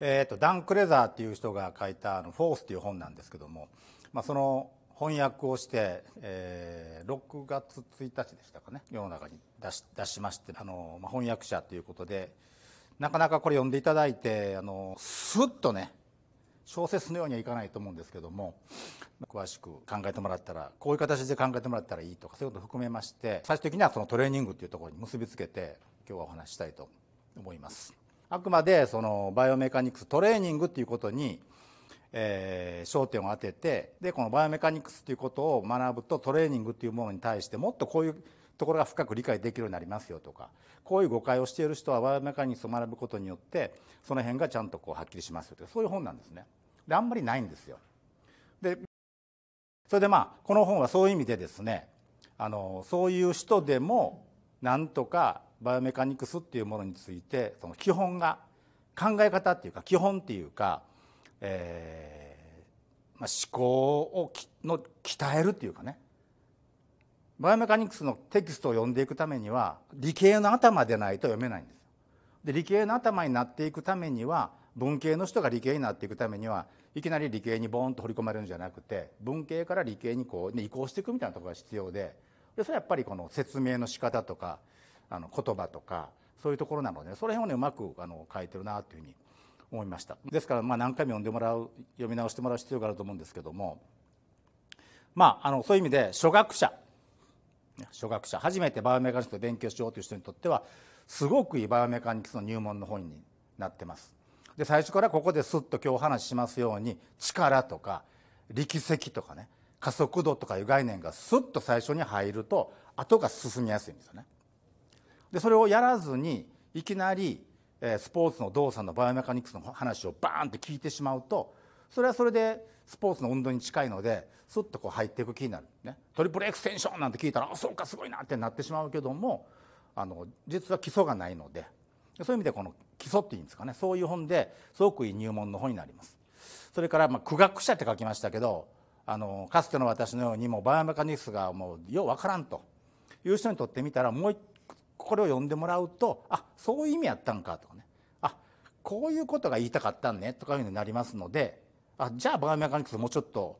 えーと、ダン・クレザーっていう人が書いた「フォース」っていう本なんですけども、まあ、その翻訳をして、えー、6月1日でしたかね世の中に出し出しましてあの、まあ、翻訳者ということでなかなかこれ読んでいただいてあのスッとね小説のようにはいかないと思うんですけども詳しく考えてもらったらこういう形で考えてもらったらいいとかそういうことを含めまして最終的にはそのトレーニングっていうところに結びつけて今日はお話ししたいと思います。あくまでそのバイオメカニクストレーニングっていうことに、えー、焦点を当ててでこのバイオメカニクスっていうことを学ぶとトレーニングっていうものに対してもっとこういうところが深く理解できるようになりますよとかこういう誤解をしている人はバイオメカニクスを学ぶことによってその辺がちゃんとこうはっきりしますよとかそういう本なんですね。であんまりないんですよ。でそれでまあこの本はそういう意味でですねあのそういう人でもなんとかバイオメカニクスっていうものについてその基本が考え方っていうか基本っていうか、えーまあ、思考をの鍛えるっていうかね。バイオメカニクスのテキストを読んでいくためには理系の頭でないと読めないんです。で理系の頭になっていくためには文系の人が理系になっていくためにはいきなり理系にボーンと掘り込まれるんじゃなくて文系から理系にこう、ね、移行していくみたいなところが必要ででそれはやっぱりこの説明の仕方とかあの言葉とかそういうところなので、その辺をねうまくあの書いてるなというふうに思いましたですからまあ何回も読んでもらう読み直してもらう必要があると思うんですけどもまああのそういう意味で初学者初学者初めてバイオメカニクスを勉強しようという人にとってはすごくいいバイオメカニクスの入門の本になってます。で最初からここですっと今日お話ししますように力とか力石とかね加速度とかいう概念がスッと最初に入ると後が進みやすいんですよね。でそれをやらずにいきなりスポーツの動作のバイオメカニクスの話をバーンって聞いてしまうとそれはそれでスポーツの運動に近いのですっとこう入っていく気になる、ね、トリプルエクステンションなんて聞いたらあそうかすごいなってなってしまうけどもあの実は基礎がないのでそういう意味でこの基礎っていうんですかねそういう本ですごくいい入門の本になります。それからまあ苦学者って書きましたけどあのかつての私のようにもバイオメカニクスがもうようわからんという人にとってみたらもう一これを読んでもらうとあそういう意味やったんかとかね。あこういうことが言いたかったんねとかいうふうになりますのであじゃあバイオメカニクスもうちょっと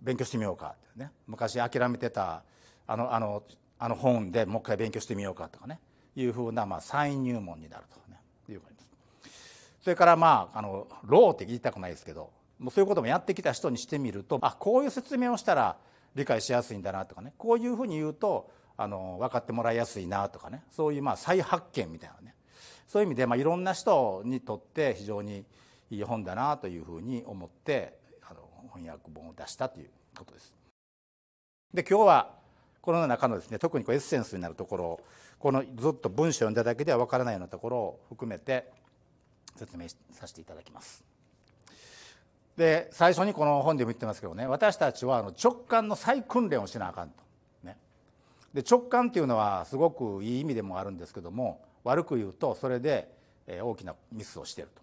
勉強してみようかってね。昔諦めてたあのあのあの本でもう一回勉強してみようかとかね。いうふうな、まあ、再入門になると、ね、いうことです。それからまああのローって言いたくないですけどもうそういうこともやってきた人にしてみるとあこういう説明をしたら理解しやすいんだなとかね。こういうふうに言うとあの分かってもらいやすいなとかねそういうまあ再発見みたいなねそういう意味でまあいろんな人にとって非常にいい本だなというふうに思ってあの翻訳本を出したということです。で今日はこの中のですね特にこうエッセンスになるところこのずっと文章を読んだだけでは分からないようなところを含めて説明させていただきます。で最初にこの本でも言ってますけどね私たちはあの直感の再訓練をしなあかんと。で直感っていうのはすごくいい意味でもあるんですけども悪く言うとそれで大きなミスをしていると。